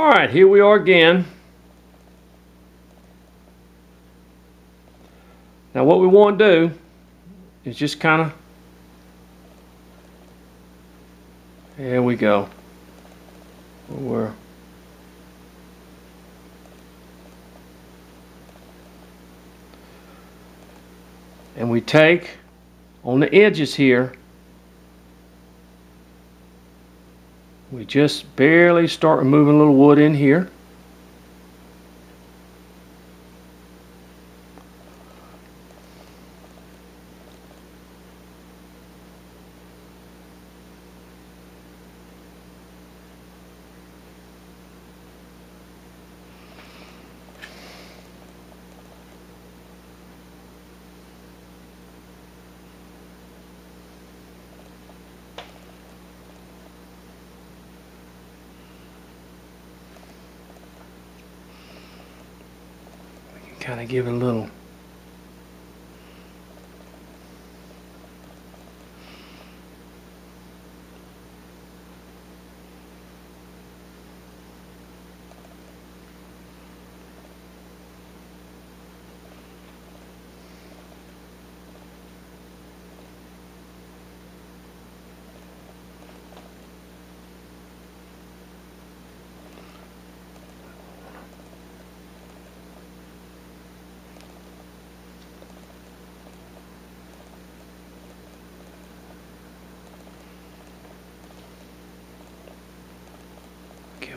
All right, here we are again. Now what we want to do is just kind of, there we go. We're and we take on the edges here we just barely start removing a little wood in here kind of give it a little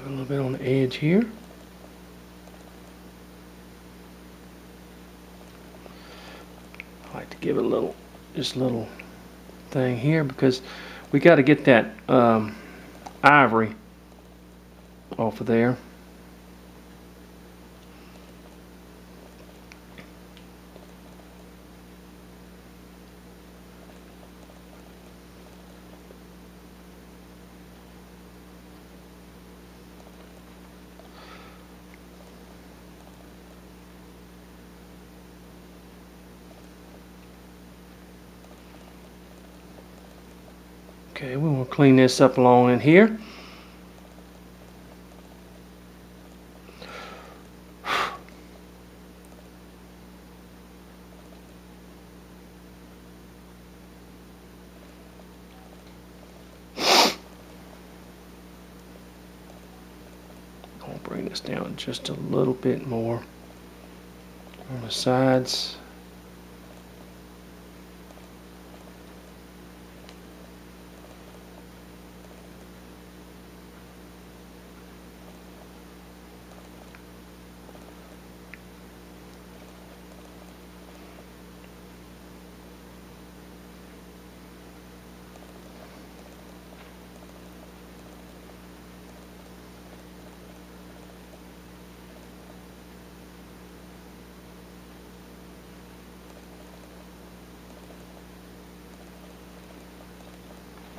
a little bit on the edge here. I like to give it a little, a little thing here because we got to get that um, ivory off of there. Okay, we want to clean this up along in here. I'll bring this down just a little bit more on the sides.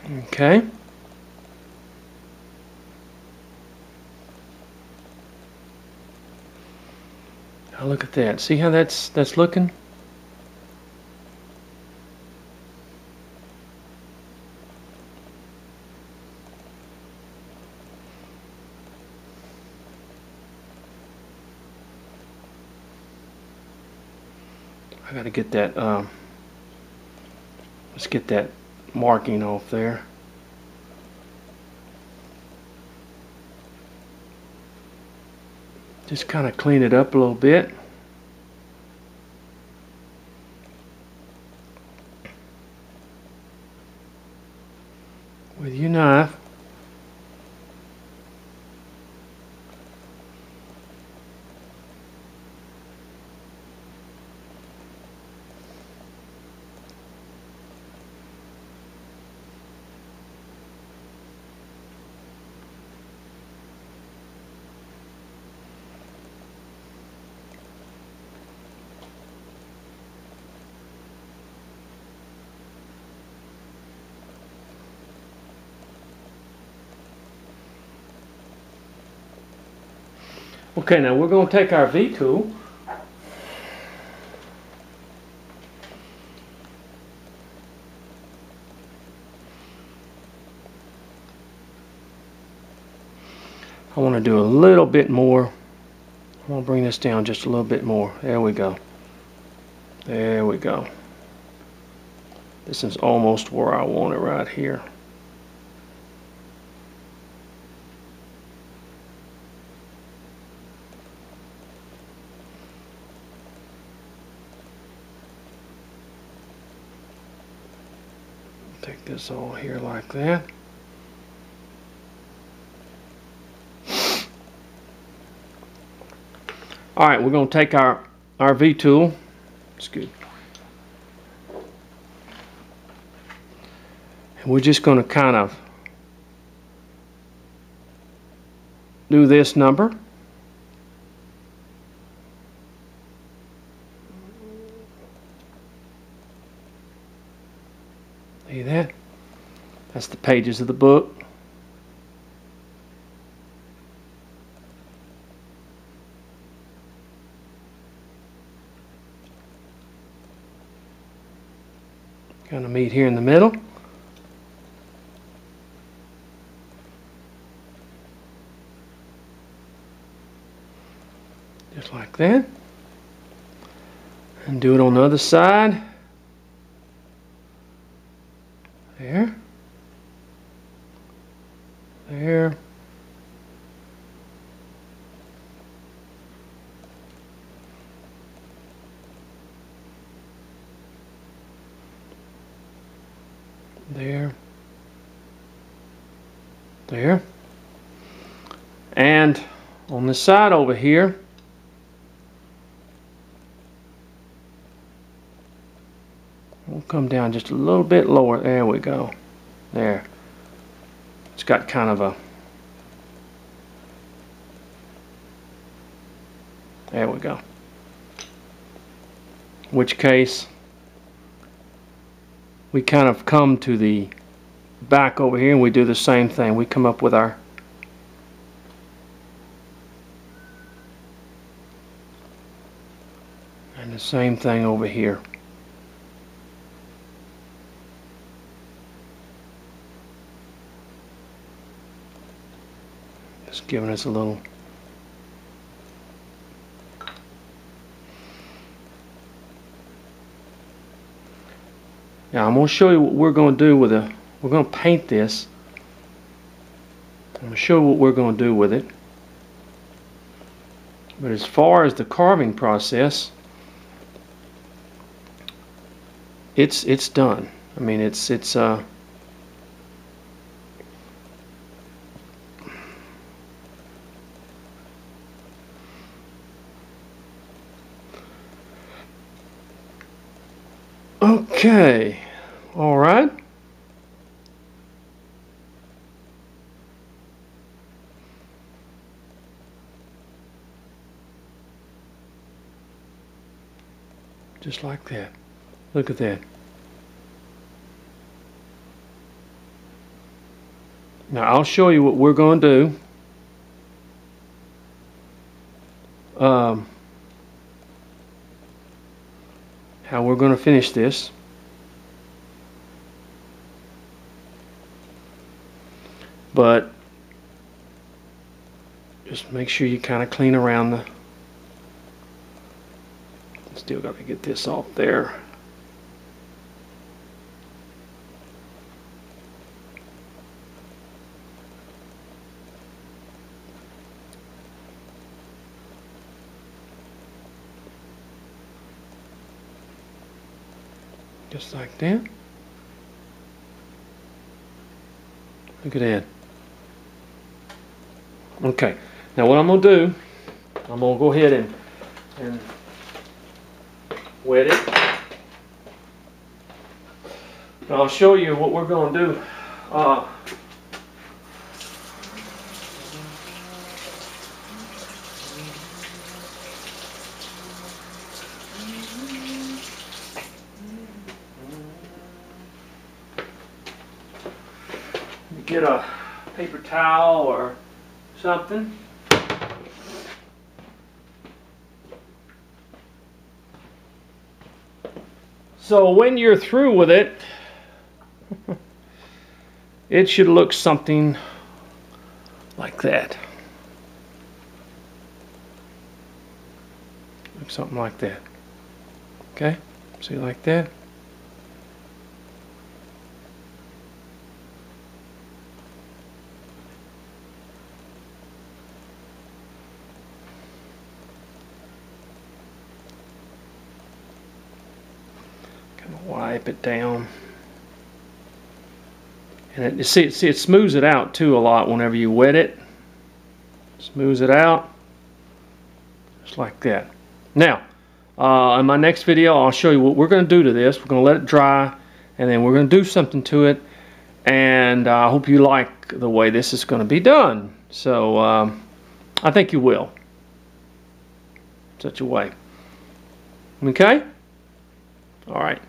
Okay. Now look at that. See how that's that's looking? I gotta get that um, let's get that marking off there. Just kind of clean it up a little bit. With your knife. Okay, now we're going to take our V tool. I want to do a little bit more. I want to bring this down just a little bit more. There we go. There we go. This is almost where I want it right here. Take this all here like that. All right, we're going to take our, our V-tool. Good. And we're just going to kind of do this number. See that? That's the pages of the book. Kind of meet here in the middle. Just like that. And do it on the other side. There. There. There. There. And on the side over here, we'll come down just a little bit lower. There we go. There. It's got kind of a There we go. Which case we kind of come to the back over here and we do the same thing. We come up with our and the same thing over here. Just giving us a little Now I'm going to show you what we're going to do with a, we're going to paint this. I'm going to show what we're going to do with it. But as far as the carving process, it's it's done. I mean, it's it's uh. Okay. All right. Just like that. Look at that. Now I'll show you what we're going to do. Um, how we're going to finish this. But just make sure you kind of clean around the still got to get this off there. Just like that. Look at that. Okay, now what I'm going to do, I'm going to go ahead and, and wet it. And I'll show you what we're going to do. Uh, get a paper towel or something. So when you're through with it, it should look something like that. Something like that. Okay? See like that? Wipe it down. And it, see, see, it smooths it out too a lot whenever you wet it. Smooths it out, just like that. Now, uh, in my next video, I'll show you what we're going to do to this. We're going to let it dry, and then we're going to do something to it. And I hope you like the way this is going to be done. So, um, I think you will. Such a way. Okay? All right.